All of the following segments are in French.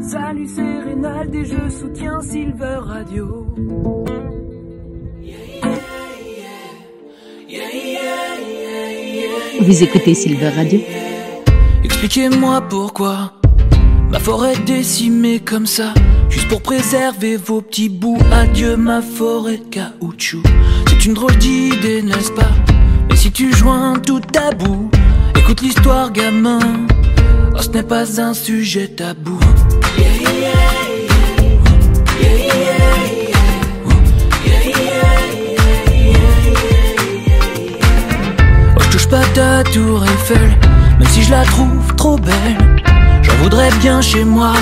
Salut, c'est Rénal et je soutiens Silver Radio. Vous écoutez Silver Radio Expliquez-moi pourquoi ma forêt décimée comme ça, juste pour préserver vos petits bouts. Adieu ma forêt de caoutchouc. C'est une drôle d'idée, n'est-ce pas? Mais si tu joins tout à bout, écoute l'histoire, gamin. Oh, ce n'est pas un sujet tabou. Oh, je touche pas ta tour Eiffel, même si je la trouve trop belle. J'en voudrais bien chez moi,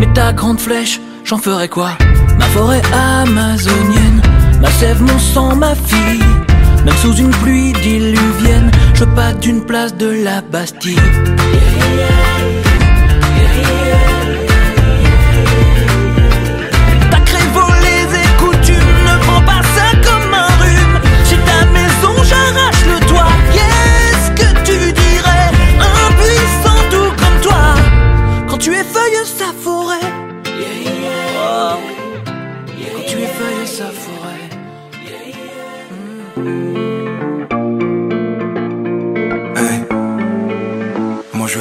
mais ta grande flèche, j'en ferais quoi? Ma forêt amazonienne, ma sève, mon sang, ma fille. Même sous une pluie diluvienne, je pas d'une place de la Bastille. T'as créé volé écoute, tu ne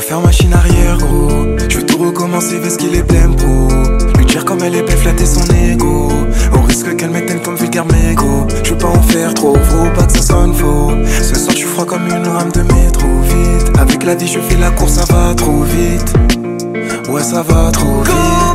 faire machine arrière gros. Je veux tout recommencer parce qu'il est plein pro Lui dire comme elle est belle flatter son ego. Au risque qu'elle m'éteigne comme vulgaire mégot Je veux pas en faire trop, faut pas que ça sonne faux. Ce soir je suis froid comme une rame de métro. Vite Avec la vie je fais la course ça va trop vite. Ouais ça va trop vite